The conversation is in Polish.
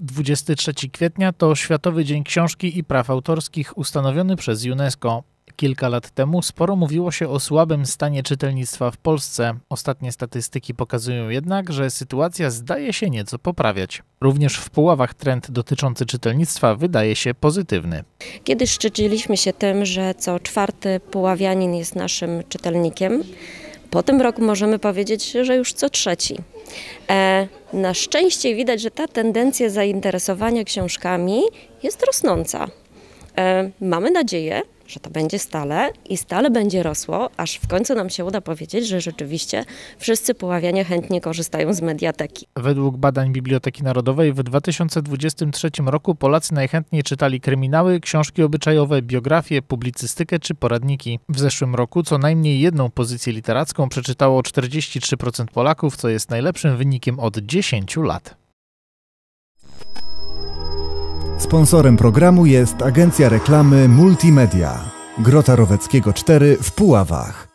23 kwietnia to Światowy Dzień Książki i Praw Autorskich ustanowiony przez UNESCO. Kilka lat temu sporo mówiło się o słabym stanie czytelnictwa w Polsce. Ostatnie statystyki pokazują jednak, że sytuacja zdaje się nieco poprawiać. Również w Puławach trend dotyczący czytelnictwa wydaje się pozytywny. Kiedyś szczyciliśmy się tym, że co czwarty puławianin jest naszym czytelnikiem. Po tym roku możemy powiedzieć, że już co trzeci. E, na szczęście widać, że ta tendencja zainteresowania książkami jest rosnąca. E, mamy nadzieję, że to będzie stale i stale będzie rosło, aż w końcu nam się uda powiedzieć, że rzeczywiście wszyscy poławianie chętnie korzystają z mediateki. Według badań Biblioteki Narodowej w 2023 roku Polacy najchętniej czytali kryminały, książki obyczajowe, biografie, publicystykę czy poradniki. W zeszłym roku co najmniej jedną pozycję literacką przeczytało 43% Polaków, co jest najlepszym wynikiem od 10 lat. Sponsorem programu jest agencja reklamy Multimedia. Grota Roweckiego 4 w Puławach.